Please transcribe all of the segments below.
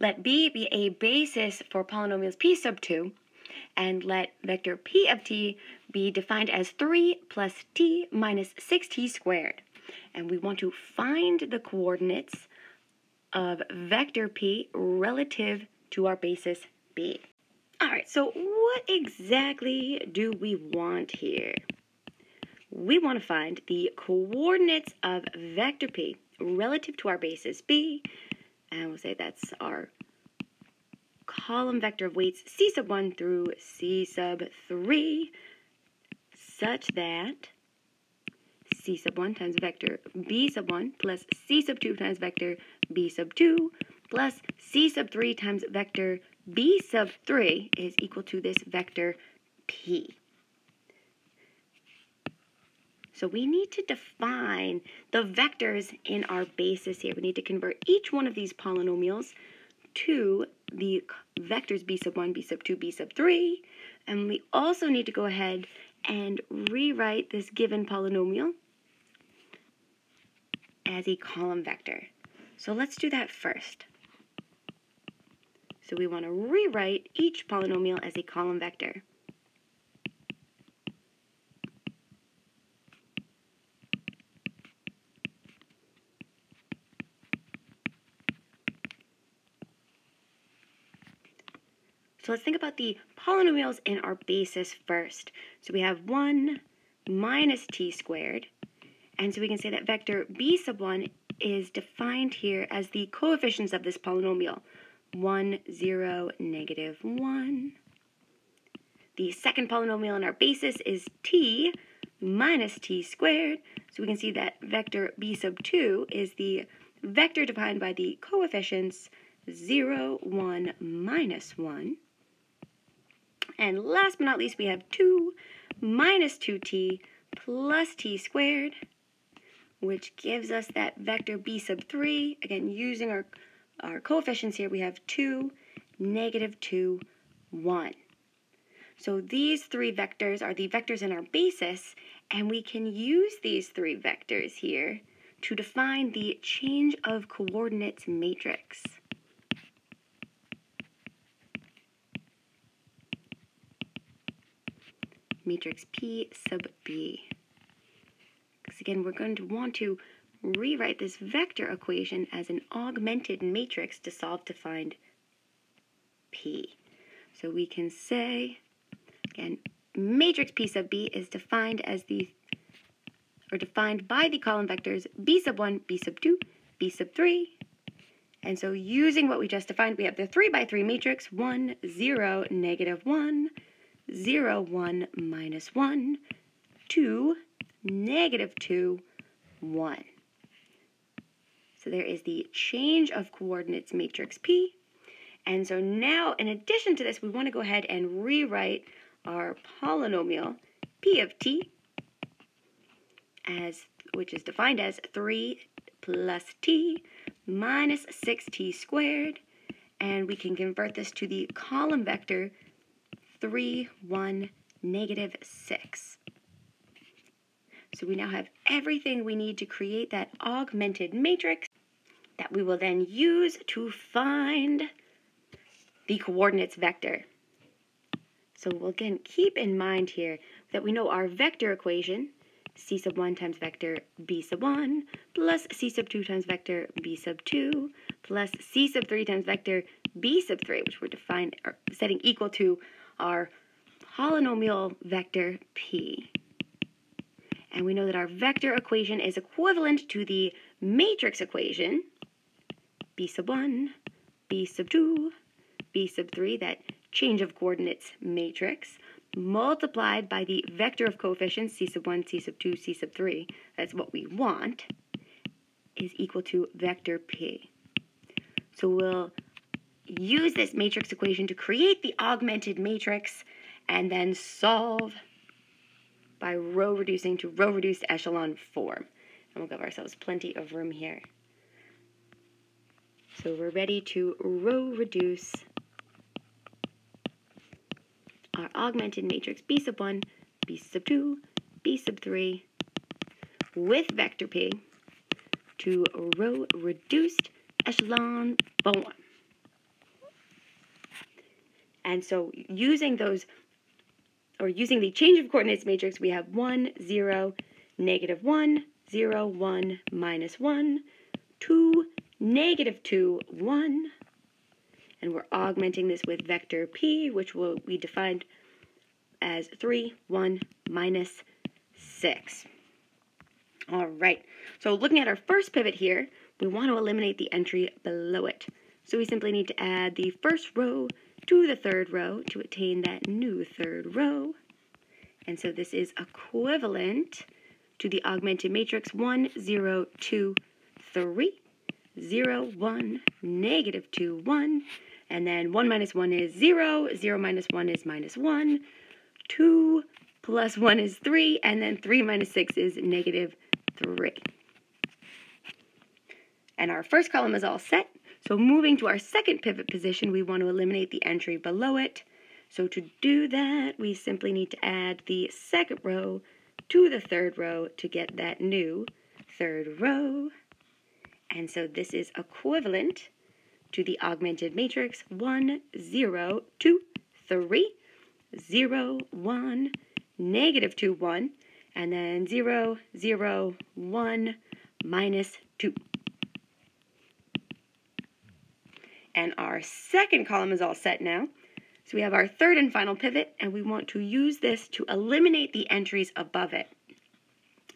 let b be a basis for polynomials p sub 2, and let vector p of t be defined as 3 plus t minus 6t squared. And we want to find the coordinates of vector p relative to our basis b. All right, so what exactly do we want here? We want to find the coordinates of vector p relative to our basis b, and we'll say that's our column vector of weights c sub 1 through c sub 3, such that c sub 1 times vector b sub 1 plus c sub 2 times vector b sub 2 plus c sub 3 times vector b sub 3 is equal to this vector p. So we need to define the vectors in our basis here. We need to convert each one of these polynomials to the vectors b sub 1, b sub 2, b sub 3. And we also need to go ahead and rewrite this given polynomial as a column vector. So let's do that first. So we want to rewrite each polynomial as a column vector. So let's think about the polynomials in our basis first. So we have 1 minus t squared. And so we can say that vector b sub 1 is defined here as the coefficients of this polynomial. 1, 0, negative 1. The second polynomial in our basis is t minus t squared. So we can see that vector b sub 2 is the vector defined by the coefficients 0, 1, minus 1. And last but not least, we have 2 minus 2t plus t squared, which gives us that vector b sub 3. Again, using our our coefficients here, we have 2, negative 2, 1. So these three vectors are the vectors in our basis, and we can use these three vectors here to define the change of coordinates matrix. Matrix P sub B. Because again, we're going to want to rewrite this vector equation as an augmented matrix to solve to find P. So we can say, again, matrix P sub B is defined as the, or defined by the column vectors B sub 1, B sub 2, B sub 3. And so using what we just defined, we have the 3 by 3 matrix, 1, 0, negative 1, 0, 1, minus 1, 2, negative 2, 1. So there is the change of coordinates matrix P. And so now, in addition to this, we want to go ahead and rewrite our polynomial P of t as which is defined as 3 plus t minus 6t squared. And we can convert this to the column vector 3, 1, negative 6. So we now have everything we need to create that augmented matrix that we will then use to find the coordinates vector. So we'll again keep in mind here that we know our vector equation, c sub 1 times vector b sub 1, plus c sub 2 times vector b sub 2, plus c sub 3 times vector b sub 3, which we're defined, setting equal to our polynomial vector p. And we know that our vector equation is equivalent to the matrix equation, b sub 1, b sub 2, b sub 3, that change of coordinates matrix, multiplied by the vector of coefficients, c sub 1, c sub 2, c sub 3, that's what we want, is equal to vector p. So we'll use this matrix equation to create the augmented matrix and then solve by row reducing to row reduced echelon form. And we'll give ourselves plenty of room here. So we're ready to row reduce our augmented matrix B sub 1, B sub 2, B sub 3 with vector P to row reduced echelon form. And so using those, or using the change of coordinates matrix, we have 1, 0, negative 1, 0, 1, minus 1, 2, negative 2, 1. And we're augmenting this with vector p, which will, we defined as 3, 1, minus 6. All right, so looking at our first pivot here, we want to eliminate the entry below it. So we simply need to add the first row to the third row to attain that new third row. And so this is equivalent to the augmented matrix 1, 0, 2, 3, 0, 1, negative 2, 1, and then 1 minus 1 is 0, 0 minus 1 is minus 1, 2 plus 1 is 3, and then 3 minus 6 is negative 3. And our first column is all set. So moving to our second pivot position, we want to eliminate the entry below it. So to do that, we simply need to add the second row to the third row to get that new third row. And so this is equivalent to the augmented matrix 1, 0, 2, 3, 0, 1, negative 2, 1, and then 0, 0, 1, minus 2. And our second column is all set now. So we have our third and final pivot, and we want to use this to eliminate the entries above it.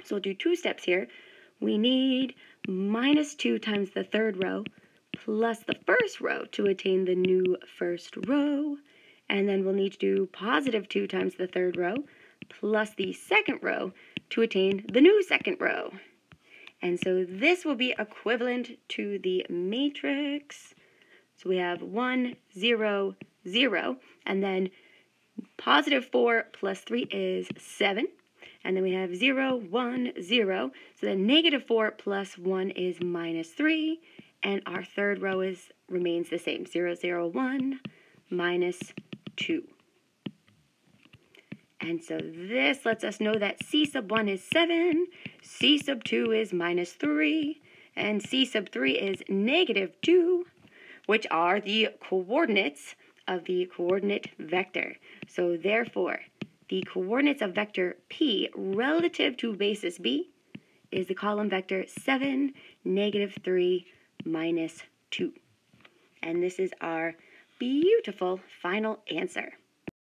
So we'll do two steps here. We need minus 2 times the third row plus the first row to attain the new first row. And then we'll need to do positive 2 times the third row plus the second row to attain the new second row. And so this will be equivalent to the matrix. So we have 1, 0, 0, and then positive 4 plus 3 is 7. And then we have 0, 1, 0. So then negative 4 plus 1 is minus 3. And our third row is remains the same, 0, 0, 1, minus 2. And so this lets us know that C sub 1 is 7, C sub 2 is minus 3, and C sub 3 is negative 2, which are the coordinates of the coordinate vector. So therefore, the coordinates of vector P relative to basis B is the column vector 7, negative 3, minus 2. And this is our beautiful final answer.